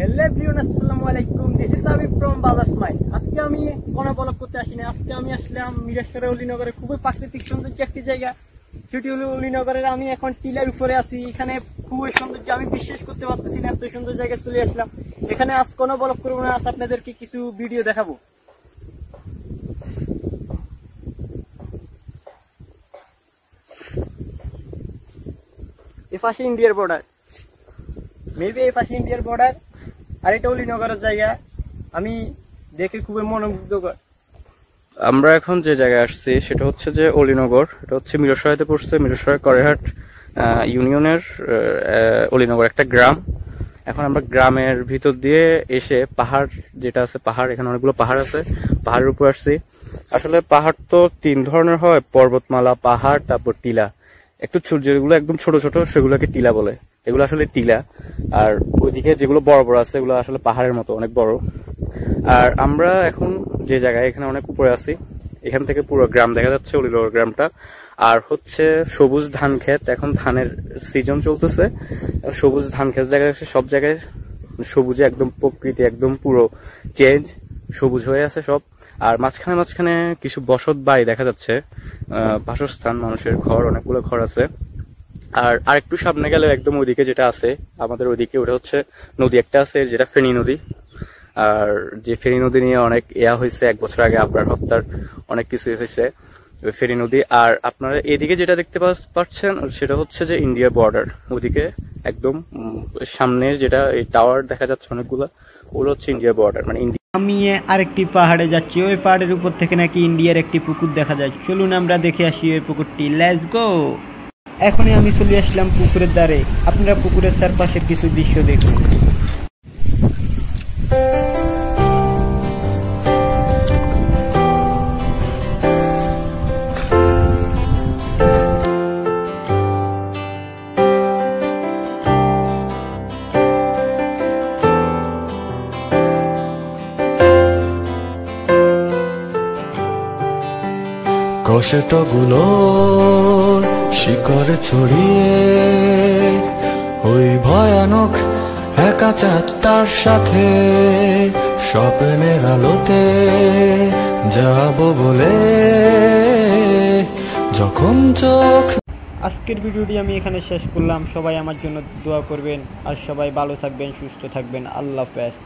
Hello everyone আসসালামু আলাইকুম this is Abib from Bazar smile আজকে আমি কোনো ব্লগ করতে আসিনি। আজকে আমি আসলাম মিরেশ্বরে অলিনগরে খুবই প্রাকৃতিক সৌন্দর্য একটি জায়গা। সেটি হলো অলিনগরের আমি এখন টিলার উপরে আছি। এখানে খুবই সৌন্দর্য। আমি বিশ্বাস করতে পারতেছি না, এত সুন্দর জায়গায় চলে আসলাম। এখানে আজ কোনো ব্লগ করব না। আজ আপনাদেরকে কিছু ভিডিও দেখাবো। এ পাশে ইন্ডিয়ার বর্ডার মেবি এ পাশে ইন্ডিয়ার বর্ডার আর এটা অলিনগরের জায়গা। আমি দেখে খুবই মনোমুগ্ধকর আমরা এখন যে জায়গায় আসছি, সেটা হচ্ছে যে অলিনগর। এটা হচ্ছে মিরসরাইতে পড়ছে, মিরসরাই করেহাট ইউনিয়নের অলিনগর একটা গ্রাম। এখন আমরা গ্রামের ভিতর দিয়ে এসে পাহাড় যেটা আছে, পাহাড়, এখানে অনেকগুলো পাহাড় আছে, পাহাড়ের উপর আসছি। আসলে পাহাড় তো তিন ধরনের হয়, পর্বতমালা, পাহাড়, তারপর টিলা। একটু ছোট যেগুলো একদম ছোট ছোট, সেগুলোকে টিলা বলে। এগুলো আসলে টিলা। আর ওইদিকে যেগুলো বড় বড় আছে, এগুলো আসলে পাহাড়ের মতো, অনেক বড়। আর আমরা এখন যে জায়গায়, এখানে অনেক উপরে আছি, এখান থেকে পুরো গ্রাম দেখা যাচ্ছে, অলিলোর গ্রামটা। আর হচ্ছে সবুজ ধান ক্ষেত, এখন ধানের সিজন চলতেছে। সবুজ ধান ক্ষেত দেখা যাচ্ছে, সব জায়গায় সবুজে একদম প্রকৃতি, একদম পুরো চেঞ্জ সবুজ হয়ে আছে সব। আর মাঝখানে মাঝখানে কিছু বসত বাড়ি দেখা যাচ্ছে। বাসস্থান, মানুষের ঘর, অনেকগুলো ঘর আছে। আর আরেকটু সামনে গেলে একদম ওইদিকে যেটা আছে, আমাদের ওইদিকে ওটা হচ্ছে নদী একটা আছে, যেটা ফেনী নদী। আর যে ফেনী নদী নিয়ে অনেক ইয়া হয়েছে, এক বছর আগে আপনার হত্যার অনেক কিছুই হয়েছে, ওই ফেনী নদী। আর আপনারা এদিকে যেটা দেখতে পাচ্ছেন, সেটা হচ্ছে যে ইন্ডিয়া বর্ডার ওদিকে একদম সামনে যেটা এই টাওয়ার দেখা যাচ্ছে অনেকগুলো, ওগুলো হচ্ছে ইন্ডিয়া বর্ডার মানে ইন্ডিয়া আমি আরেকটি পাহাড়ে যাচ্ছি। ওই পাহাড়ের উপর থেকে নাকি ইন্ডিয়ার একটি পুকুর দেখা যায়। চলুন আমরা দেখে আসি ওই পুকুরটি। লেটস গো এখনই আমি চলে আসলাম পুকুরের দ্বারে। আপনারা পুকুরের চারপাশের কিছু দৃশ্য দেখুন। কষ্টগুলো শিকড় ছড়িয়ে ওই ভয়ানক একা চারটার সাথে স্বপ্নের আলোতে যাব বলে যখন চোখ আজকের ভিডিওটি আমি এখানে শেষ করলাম। সবাই আমার জন্য দোয়া করবেন আর সবাই ভালো থাকবেন, সুস্থ থাকবেন। আল্লাহ হাফেজ।